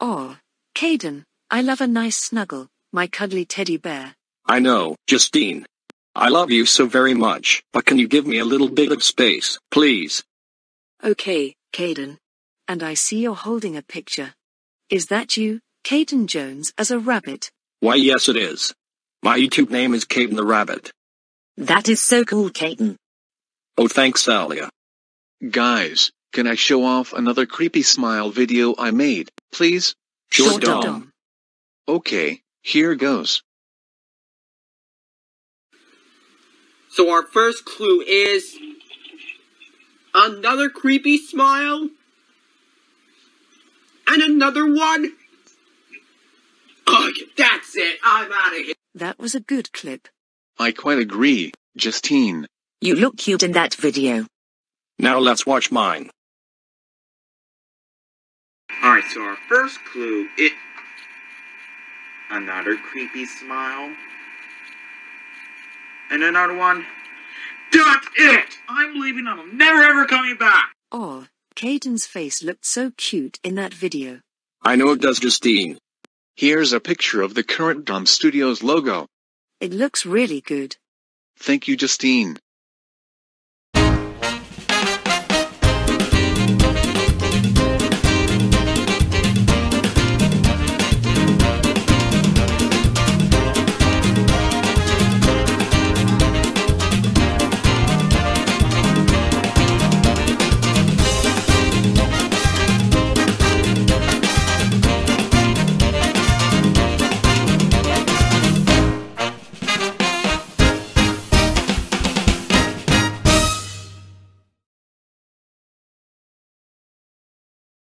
Oh, Caden, I love a nice snuggle, my cuddly teddy bear. I know, Justine. I love you so very much, but can you give me a little bit of space, please? Okay, Caden. And I see you're holding a picture. Is that you, Caden Jones, as a rabbit? Why yes it is. My YouTube name is Caden the Rabbit. That is so cool, Caden. Oh thanks Salia. Guys, can I show off another creepy smile video I made, please? Sure, Sure, Dom. Dom. Okay, here goes. So our first clue is another creepy smile and another one. Ugh, that's it. I'm out of here. That was a good clip. I quite agree, Justine. You look cute in that video. Now let's watch mine. Alright, so our first clue it another creepy smile. And another one. That's it! I'm leaving and I'm never ever coming back! Oh, Caden's face looked so cute in that video. I know it does Justine. Here's a picture of the current Dom Studios logo. It looks really good. Thank you, Justine.